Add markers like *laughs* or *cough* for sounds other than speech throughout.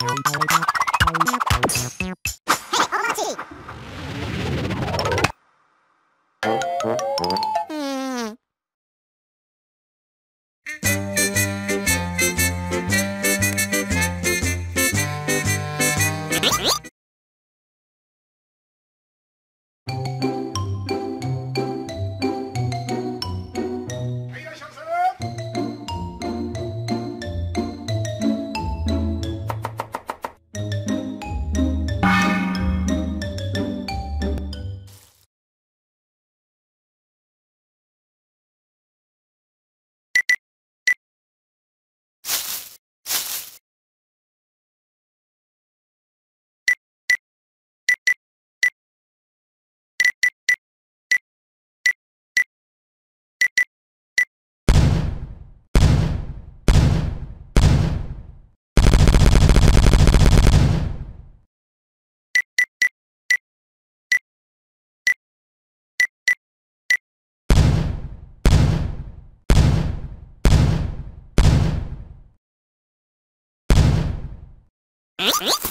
Hey, Omachi! え？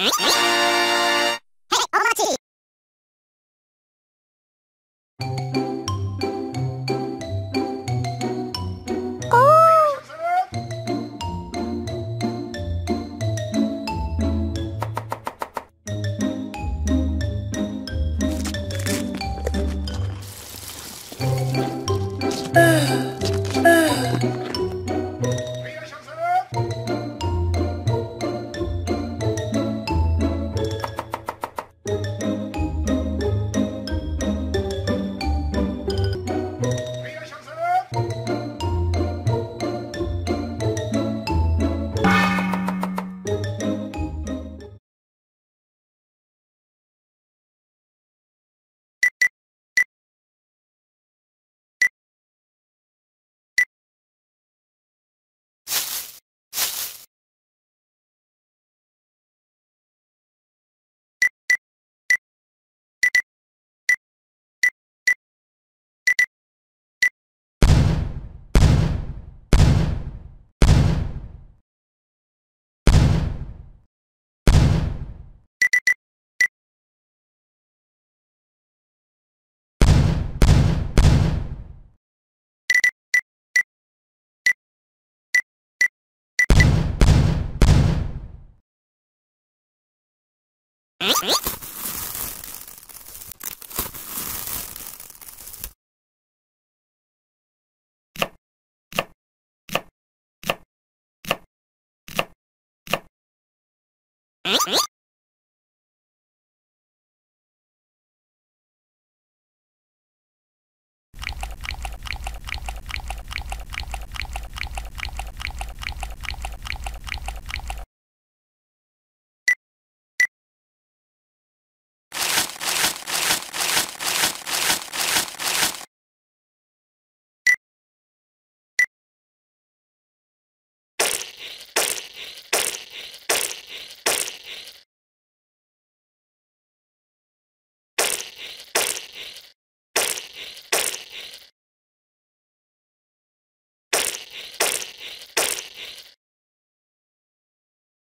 Hmm? *laughs* は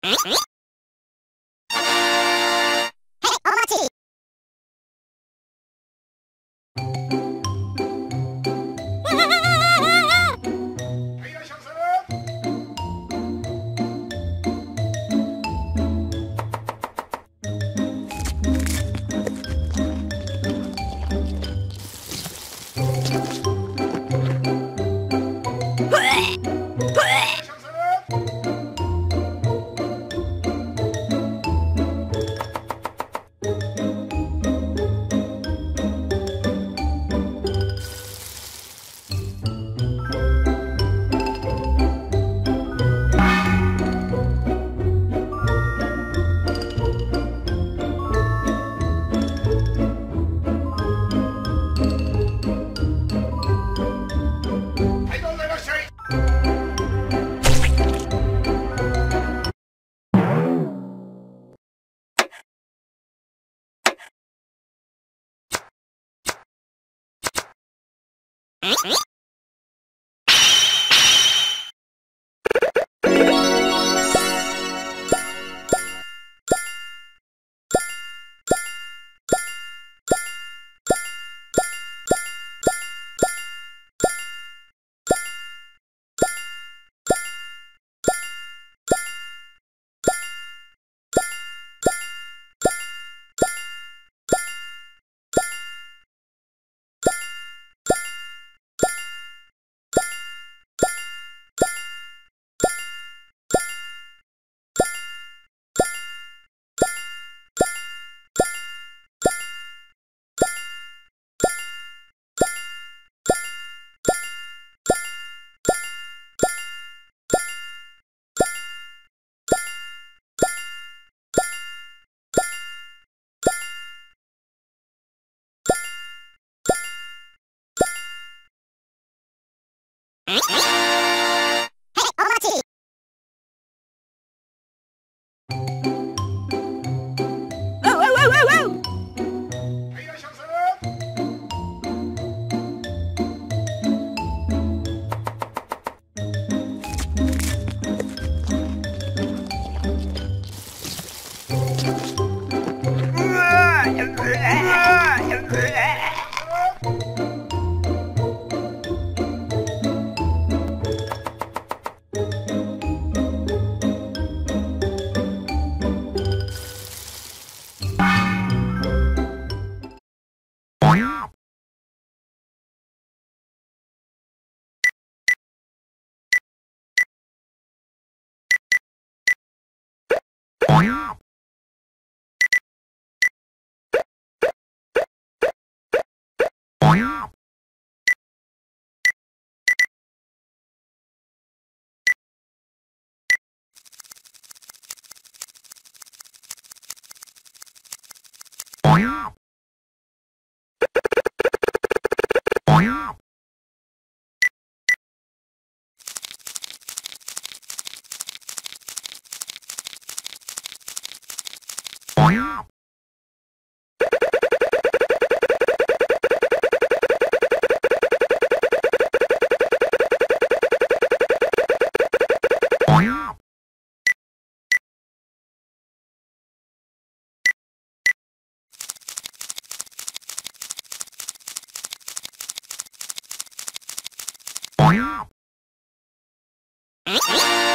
Huh? Huh? い Wow. Wow. Ah! *laughs*